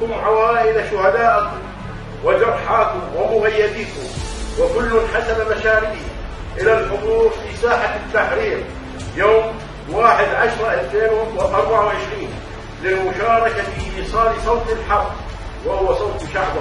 وأنتم عوائل شهداءكم وجرحاكم ومغيبيكم وكل حسب مشاربه إلى الحضور في ساحة التحرير يوم 1 10 2024 للمشاركة في إيصال صوت الحرب وهو صوت شعبه